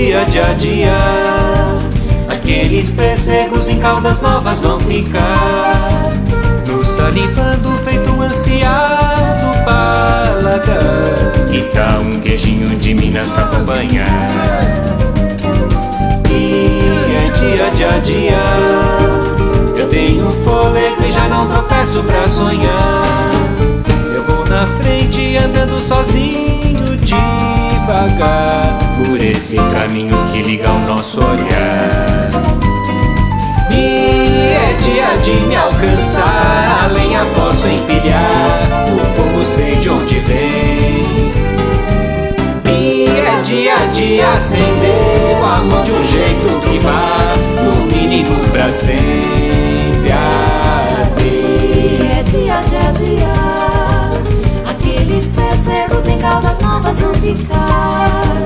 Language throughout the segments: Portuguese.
dia, dia a dia. Aqueles pessegos em caudas novas vão ficar. No salivando feito um ansiado paladar. E tá um queijinho de Minas pra acompanhar. Dia, dia a dia. Eu tenho fôlego e já não tropeço pra sonhar. Eu vou na frente andando sozinho. Por esse caminho que liga o nosso olhar. E é dia de me alcançar. A lenha posso empilhar. O fogo sei de onde vem. E é dia de acender o amor de um jeito que vá, no mínimo pra sempre arder. É dia. Aqueles peceiros em caldas novas vão ficar.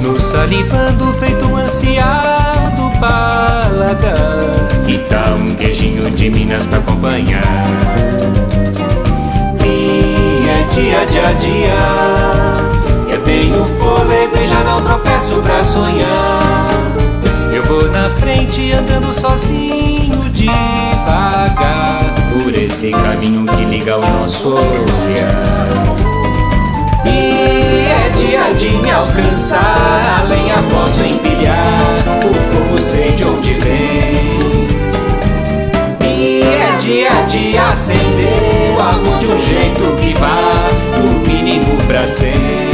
No salivando feito um ansiado paladar. E tá um queijinho de Minas pra acompanhar. É dia, dia, dia. Eu tenho fôlego e já não tropeço pra sonhar. Eu vou na frente andando sozinho devagar. Por esse caminho que liga o nosso olhar. Alcançar. A lenha posso empilhar. O fogo sei de onde vem. E é dia de acender o amor de um jeito que vá, no mínimo pra sempre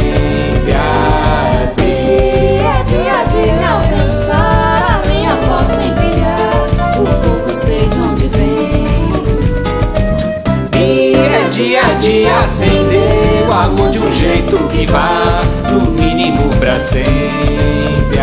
é dia de me alcançar. A lenha posso empilhar. O fogo sei de onde vem. E é dia de acender o amor de um jeito que vá, no mínimo pra sempre